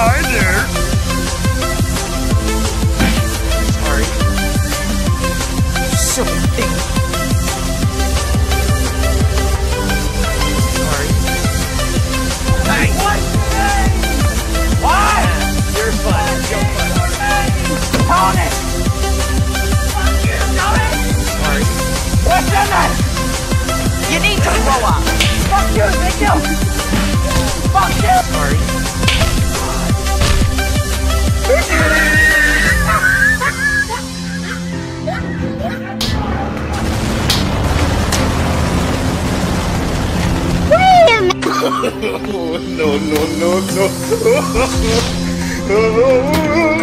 Hi there. Oh, no, no, no, no.